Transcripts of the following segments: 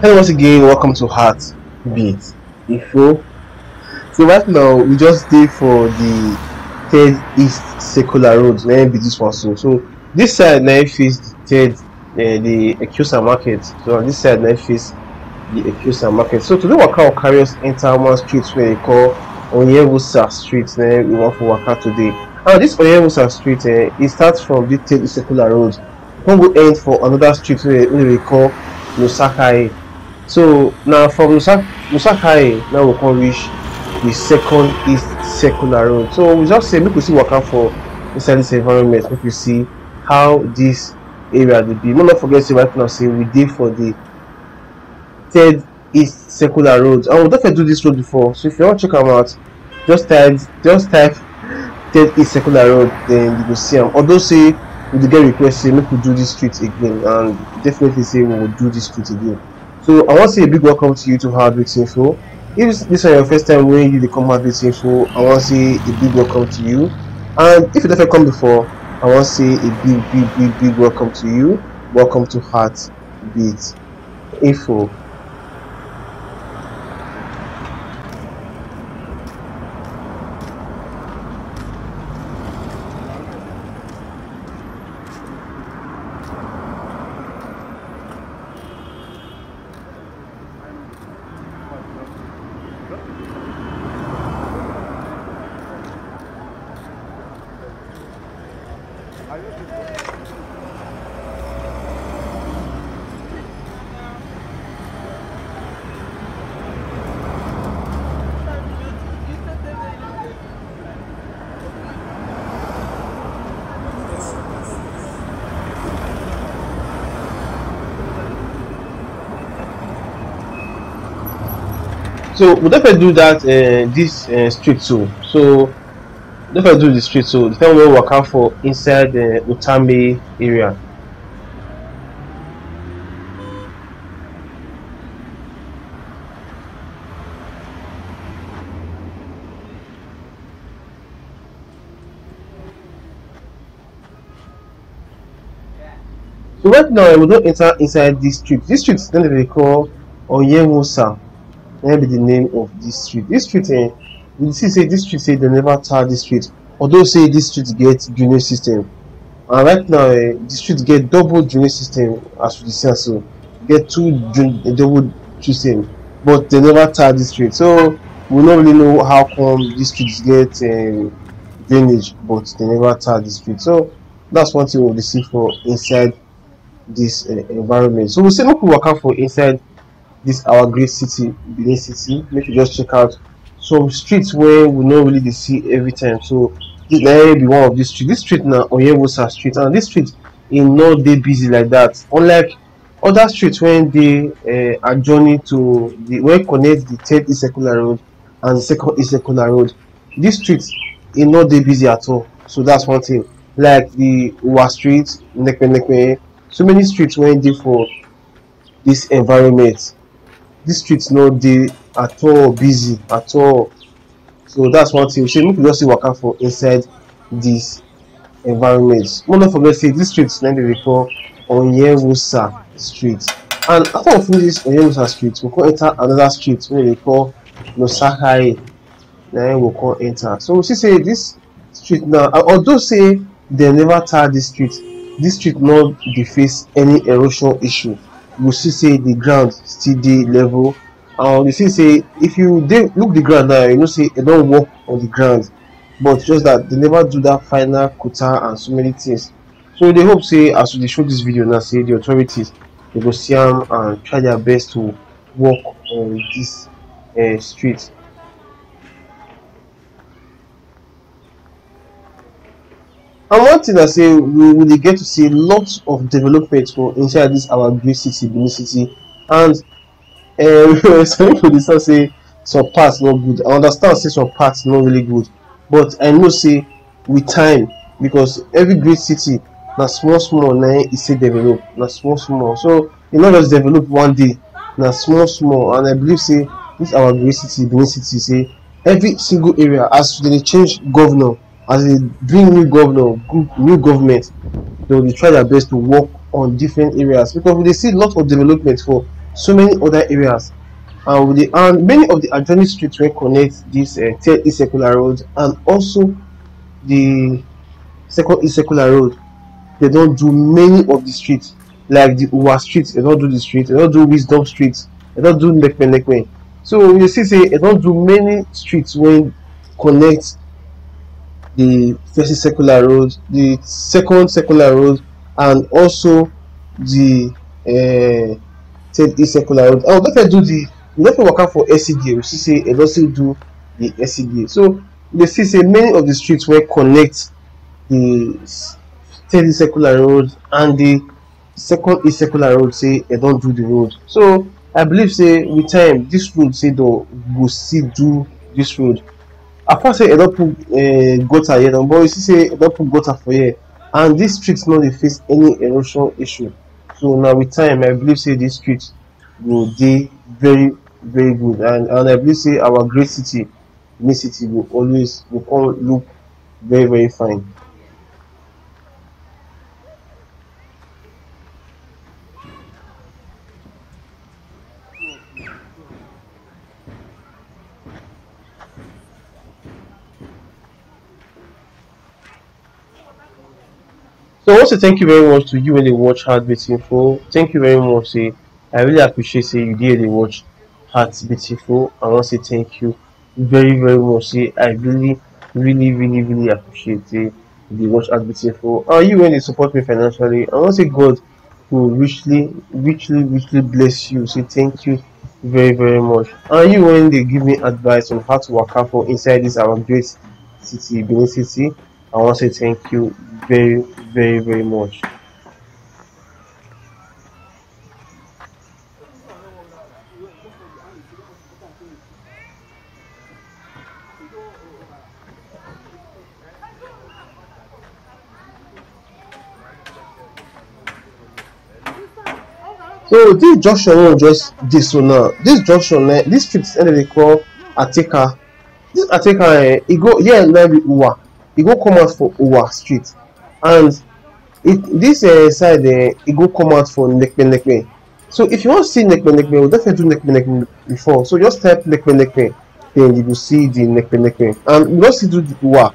Hello once again, welcome to Heartbeat Info. So right now we just did for the third East Circular Road, na be this one so. So this side now face the third uh, the Ekiosa market. So on this side now face the Ekiosa market. So today will carry us enter one street where they call Oyemwonsa Street. Now we to waka today. And this Oyemwonsa Street, uh, it starts from the third East Circular Road. Come go end for another street where, we call Nosakhare. So now from Nosakhare, now we can reach the second East Circular Road. So we just say make we see waka for inside this environment, make we see how this area dey be. No not forget say right now say we dey for the third East Circular Road and we definitely do this road before. So if you want check am out, just type just type third East Secular Road then you go see am. Although say we dey get request say make we do this street again and definitely say we will do this street again. So I want to say a big welcome to you to Heartbeat Info. If this is your first time when you dey come Heartbeat Info, I want to say a big welcome to you. And if you never come before, I want to say a big, big, big, big welcome to you. Welcome to Heartbeat Info. So we'll definitely do that uh, this uh, street so. So definitely do the street so. The time we work out for inside the Utambe area. So right now we don't enter inside this street. This street is then they call Oyemwonsa. That be the name of this street. This street, eh, you see, say this street say they never tar this street. Although say this street get drainage system, and right now eh, this street get double drainage system as we see so get two drain double system, but they never tar this street. So we no really know how come this street get um, drainage, but they never tar the street. So that's one thing we dey see for inside this uh, environment. So we say make we out for inside this our great city benin city. Make you just check out some streets wey we no really dey see every time. So this na be one of these streets. This street na oyewosa street. And this street e no dey busy like that. Unlike other streets wey dey uh, adjoining to the wey connect the third secular road and the second secular road this street e no dey busy at all. So that's one thing. Like the uwa street nepenepe so many streets wey dey for this environment this street no dey at all busy at all. So that's one thing. Say make we just see waka for inside this environment. Make no forget say this street na dem dey call onyewusa street. And after we finish this onyewusa street we come enter another street wey dey call nosakai na im we come enter. So we see say this street now although say dem never tar this street this street no dey face any erosion issue you see say the ground still dey level. And you see say if you dey look the ground now you know say e don work on the ground. But just that they never do that final quota and so many things. So we dey hope say as we dey show this video now say the authorities dey go see am and try their best to work on this uh, street and one thing na say we dey get to see lots of development for inside this our great city benin city. And um, some people talk say some parts no good. I understand say some parts no really good. But i know say with time because every great city na small small na e still develop. Na small small. So e no just develop one day. Na small small. And i believe say this our great city benin city say every single area as dey change governor as they bring new governor good new government they will try their best to work on different areas. Because we see lot of development for so many other areas. And with the and many of the adjoining streets wey connect this uh, third east road and also the second east circular road they don do many of the streets. Like the uwa street they don do the street. They don do wisdom street. They don do nekpe nekpe so you see say they don do many streets wey connect the first circular road the second circular road and also the uh, third east circular road we don first do the we don first waka for scda we see say don still do the scda so you see say many of the streets wey connect the third east circular road and the second east circular road say they don do the road so i believe say with time this road say don go still do this road apart say e don put um gutter here but you see say e don put gutter for here and this street no dey face any erosion issue. So na with time i believe say this street go dey very very good. And and i believe say our great city benin city go always go come look very very fine So I want to thank you very much to you when they watch Heartbeat Info. Thank you very much. Say I really appreciate say you did they watch Heartbeat Info. I want to say thank you very very much. Say I really really really really appreciate say they watch Heartbeat Info. And you when they support me financially, I want to say God will richly richly richly bless you. Say thank you very very much. And you when they give me advice on how to work out for inside this our great city, Benin City. I want to say thank you very, very, very much. So this junction we just dey so now, this junction um this street wey dem dey call Ateka. This Ateka um e go here na be Uwa. E go come out for Uwa street and it this um side um e go come out for Nekpe Nekpe. So if you wan see Nekpe Nekpe, we don first do Nekpe Nekpe before. So just type Nekpe Nekpe then you go see the Nekpe Nekpe and we don do the Uwa.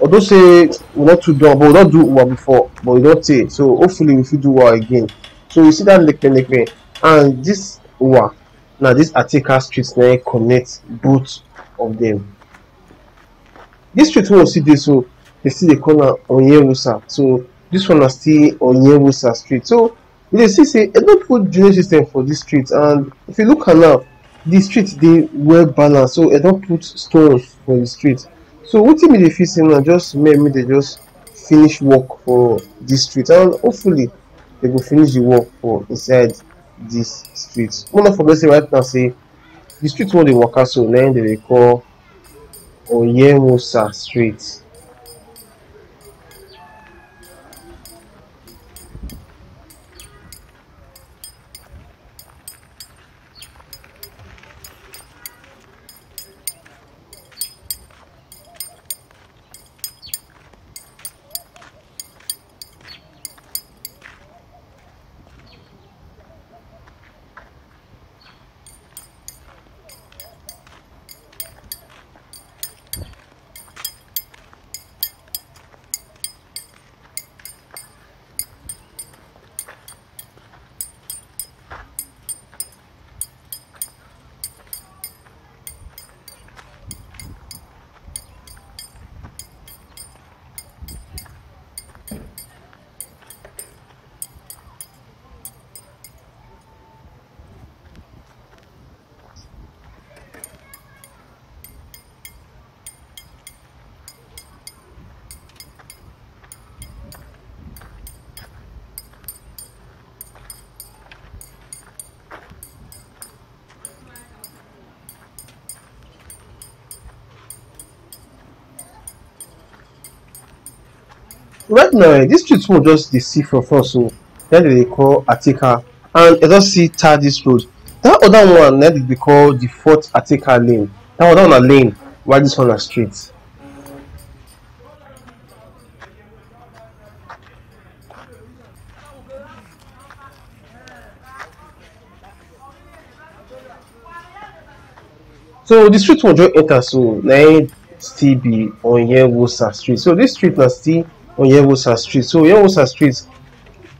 Although say we no too do am but we don do Uwa before but e don tey so hopefully we fit do Uwa again. So you see that Nekpe Nekpe and this Uwa na this Ateka street na im connect both of them. This street wey we see dey so dey still dey call am Onyewusa. So this one na still Onyewusa street. So you dey see say dem don put drainage system for this street and if you look am now, the street dey well balanced so dem don put stones for the street. So wetin me dey feel say now just make make dem just finish work for this street and hopefully dem go finish the work for inside this street. We no forget say right now say the street wey we dey waka so na im dem dey call Oyemwonsa street. Right now um dis street we just dey see for front so dem dey call ateka and i don see tar dis road. Dat other one na dem call the fourth ateka lane. Dat one lane while dis one na street. So the street one just enter so na still be Oyemwonsa street. So this street na still onyewosa street. So onyewosa street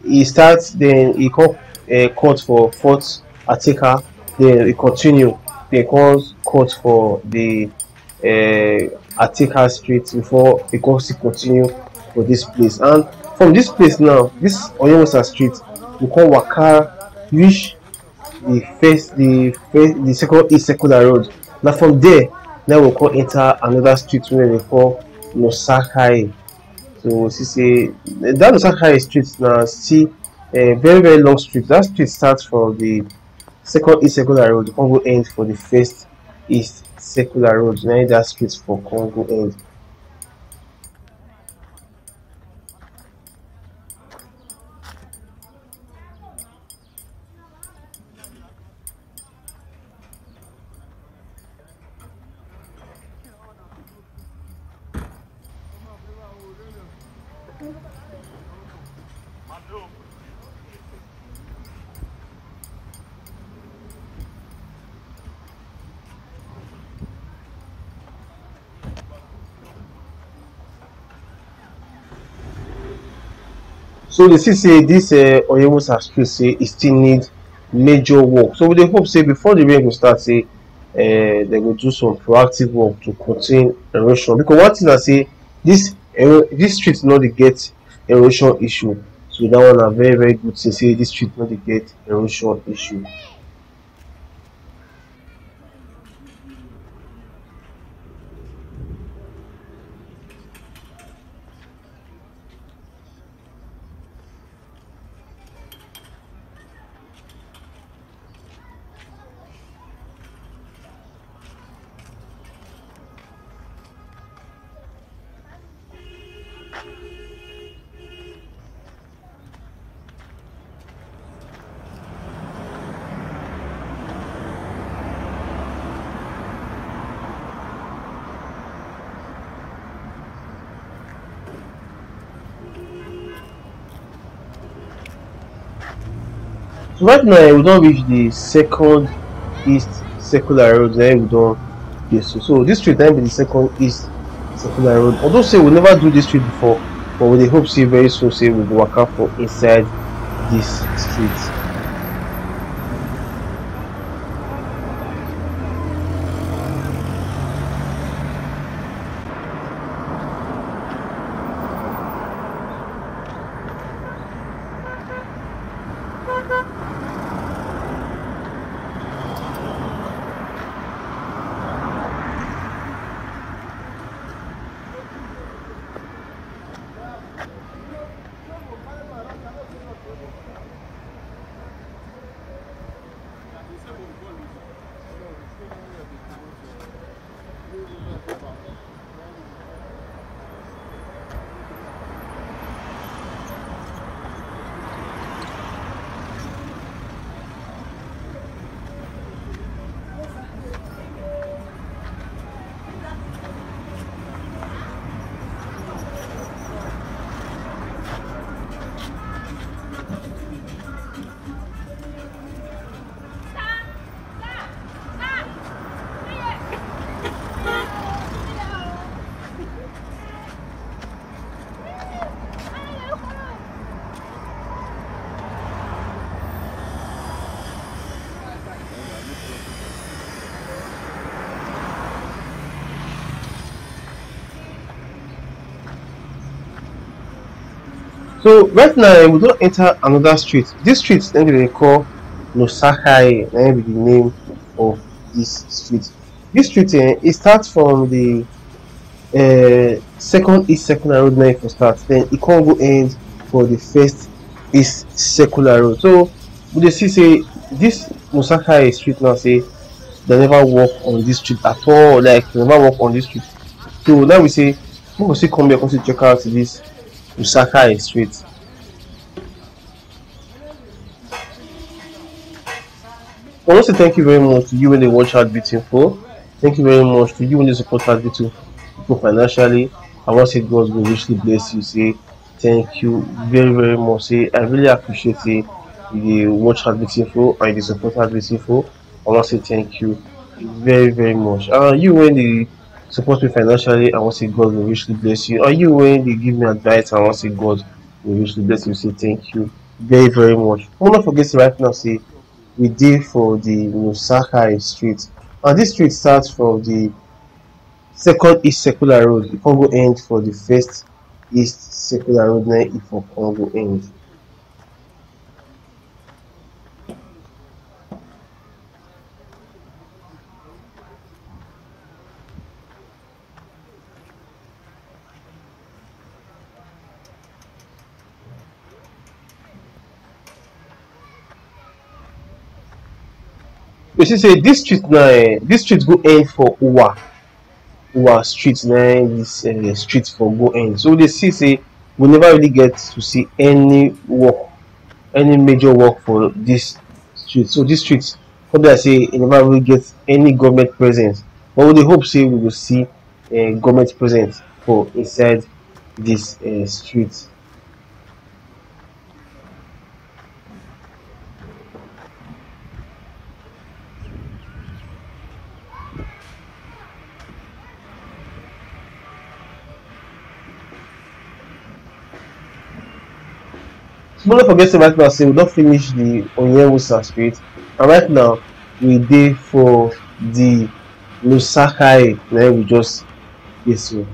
e start then e come uh, cut for fourth ateka then e continue. Then come cut for the uh, ateka street before e come still continue for this place. And from this place now this onyewosa street we come waka reach the first the first the second east circular road. Na from there na we come enter another street wey dem call nosakai so see say that Nosakhare street. Now see a very very long street. That street start from the second east circular road come go end for the first east circular road. Na that street for congo end so they see say this uh, oyewosa street say e still need major work. So we dey hope say before the rain go start say uh, they go do some proactive work to contain erosion. Because one thing na say this this street no dey get erosion issue. So that one na very very good thing say this street no dey get erosion issue right now we don reach the second east circular road na we don dey so so this street na be the second east circular road although say we never do this street before but we hope say very soon say we go waka for inside this street. So right now we don enter another street. This street dem dey call Nosakhare. Im be the name of this street. This street eh e start from the uh, second east circular road e for start then e come go end for the first east circular road. So we dey see say this Nosakhare street now say they never work on this street at all. Like dem never work on this street. So now we say we still come here come still check out this Usakai Street. I want to thank you very much to you when they watch Heartbeat Info. Thank you very much to you when they support Heartbeat Info financially. I want to say God will richly bless you. Say thank you very very much. Say I really appreciate it. Dey watch Heartbeat Info and dey support Heartbeat Info. I want to say thank you very very much. Uh, and you when they support me financially, to say God will richly bless you. And you when they give me advice, to say God will richly bless you. Say thank you very very much. I not forget to right now say we did for the Nosakhare Street. And this street starts from the second East Circular Road, the Congo end for the first East Circular Road, then for Congo end. You see, say this street now, eh, this street go end for Uwa. Uwa street now, this uh, street for go end. So they see, say we never really get to see any work, any major work for this street. So this street, probably I say, it never really get any government presence. But we hope, say we will see uh, government presence for inside uh, street. Don't forget say right now say we don finish the Oyemwonsa street and right now we dey for the Lusakai na we just so.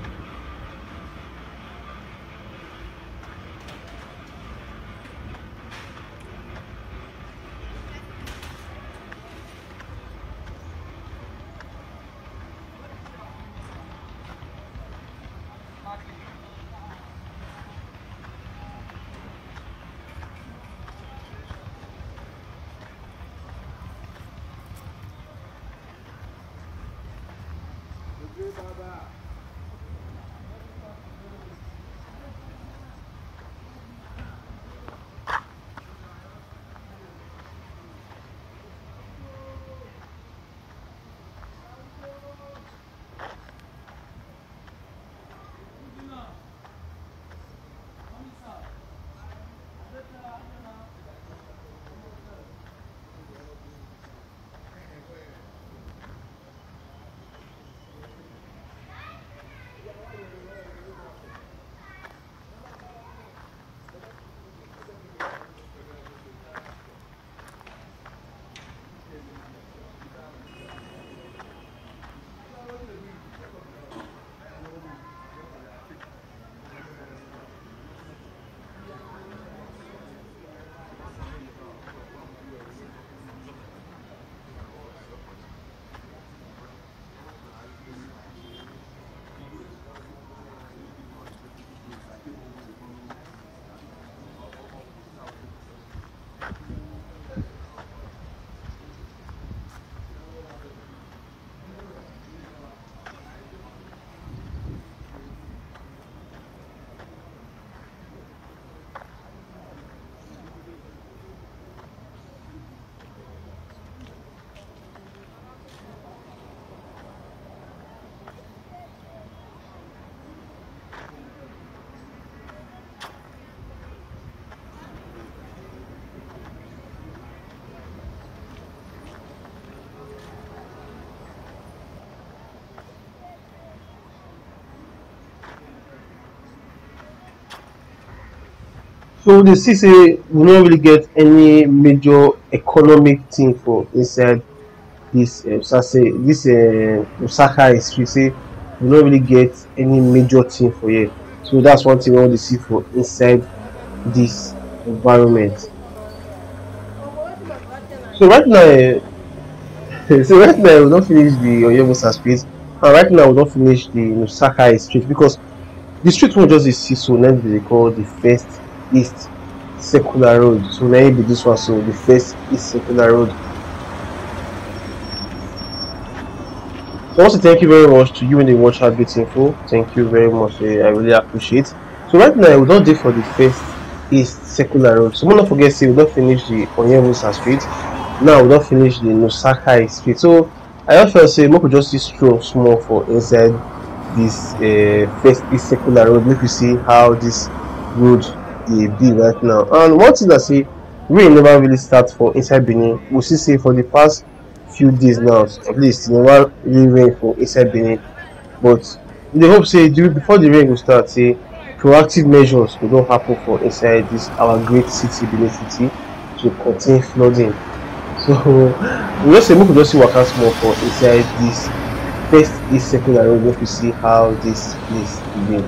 So see say we don't really get any major economic thing for inside this um, say this uh, Osaka history say we don't really get any major thing for here. So that's one thing we want to see for inside this environment. So right now, uh, so right now we don't finish the Oyemwonsa street, and right now we don't finish the Osaka street because the street one just is so now they call the first east circular road so maybe this one so the first east circular road. So also thank you very much to you when they watch Heartbeat Info thank you very much. Uh, i really appreciate. So right now we don't do for the first east circular road. So not forget say we don't finish the Oyemwonsa street. Now we don't finish the Nosakhare street. So i also say make we just see stroll small for inside this uh, first east circular road. Make you see how this road dey be right now. And one thing na say rain never really start for inside benin. We see say for the past few days now at least never really rain for inside benin. But dey hope say before the rain go start say proactive measures go don happen for inside this our great city benin city to contain flooding. So we just say make we just see waka small for inside this first secondary road make we see how this place dey.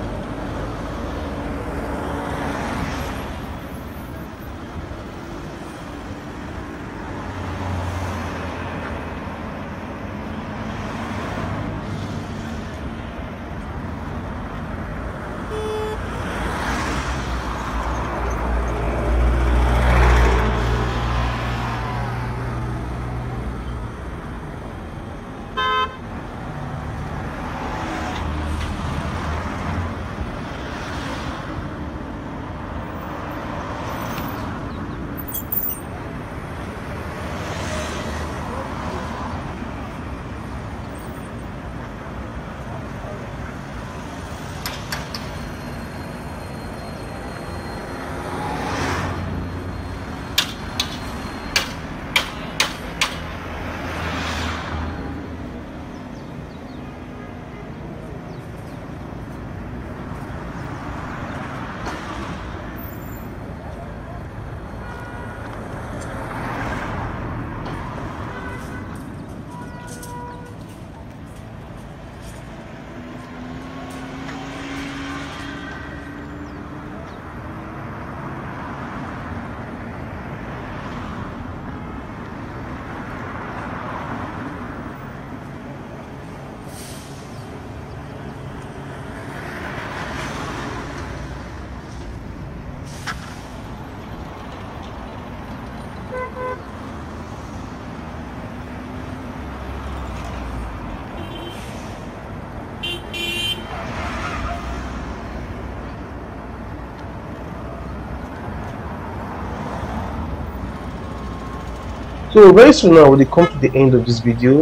So very soon now we come to the end of this video.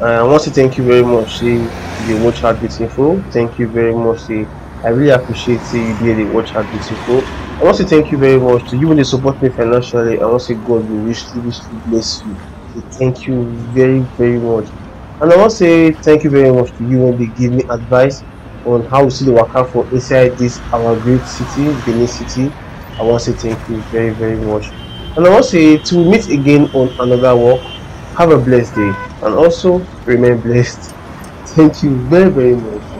Uh, i want to thank you very much eh, say you watch heartbeat info thank you very much say i really appreciate say you be the watch heartbeat info i want to thank you very much to you when they support me financially. I want to say god will richly richly bless you. So thank you very very much. And i want to say thank you very much to you when they give me advice on how to see the waka for inside this our great city benin city. I want to say thank you very very much and I want to say to meet again on another walk. Have a blessed day and also remain blessed. Thank you very, very much.